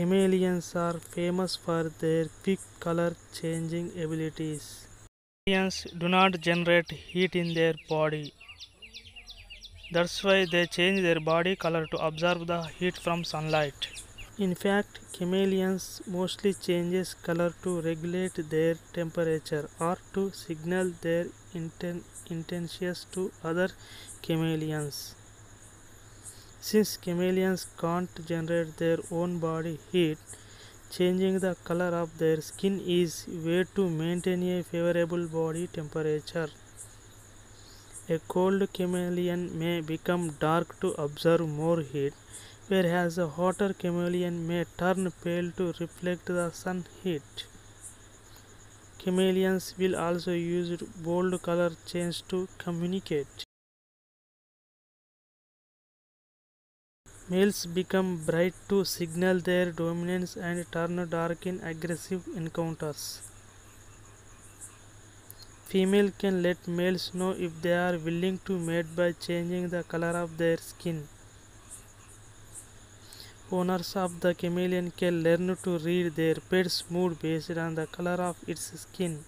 Chameleons are famous for their quick color changing abilities. Chameleons do not generate heat in their body. That's why they change their body color to absorb the heat from sunlight. In fact, chameleons mostly changes color to regulate their temperature or to signal their inten- intentions to other chameleons. Since chameleons can't generate their own body heat, changing the color of their skin is way to maintain a favorable body temperature. A cold chameleon may become dark to absorb more heat, whereas a hotter chameleon may turn pale to reflect the sun heat. Chameleons will also use bold color change to communicate. Males become bright to signal their dominance and turn dark in aggressive encounters. Female can let males know if they are willing to mate by changing the color of their skin. Owners of the chameleon can learn to read their pet's mood based on the color of its skin.